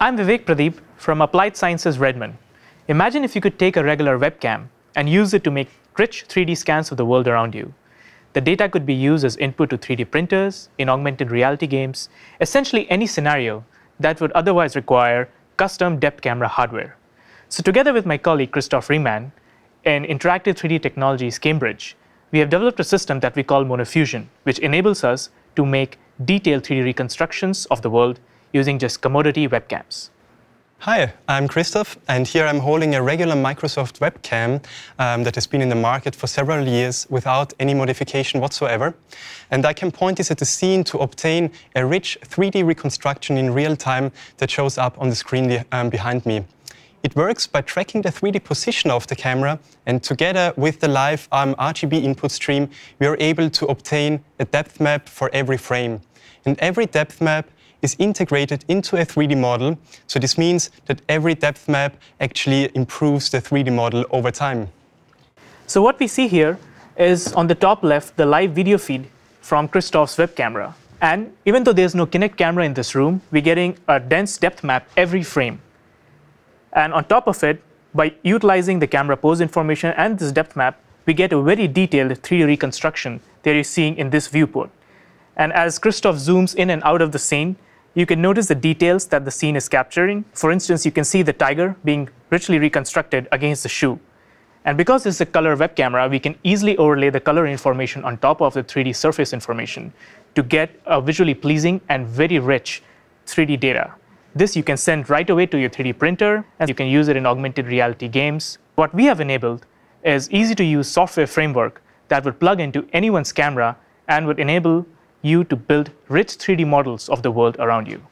I'm Vivek Pradeep from Applied Sciences Redmond. Imagine if you could take a regular webcam and use it to make rich 3D scans of the world around you. The data could be used as input to 3D printers, in augmented reality games, essentially any scenario that would otherwise require custom depth camera hardware. So together with my colleague Christoph Rhemann in Interactive 3D Technologies Cambridge, we have developed a system that we call Monofusion, which enables us to make detailed 3D reconstructions of the world using just commodity webcams. Hi, I'm Christoph, and here I'm holding a regular Microsoft webcam um, that has been in the market for several years without any modification whatsoever. And I can point this at the scene to obtain a rich 3D reconstruction in real time that shows up on the screen um, behind me. It works by tracking the 3D position of the camera, and together with the live um, RGB input stream, we are able to obtain a depth map for every frame. And every depth map is integrated into a 3D model. So this means that every depth map actually improves the 3D model over time. So what we see here is on the top left, the live video feed from Christoph's web camera. And even though there's no Kinect camera in this room, we're getting a dense depth map every frame. And on top of it, by utilizing the camera pose information and this depth map, we get a very detailed 3D reconstruction that you're seeing in this viewport. And as Christoph zooms in and out of the scene, you can notice the details that the scene is capturing. For instance, you can see the tiger being richly reconstructed against the shoe. And because this is a color web camera, we can easily overlay the color information on top of the 3D surface information to get a visually pleasing and very rich 3D data. This you can send right away to your 3D printer, and you can use it in augmented reality games. What we have enabled is easy to use software framework that would plug into anyone's camera and would enable you to build rich 3D models of the world around you.